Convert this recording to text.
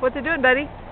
What's it doing, buddy?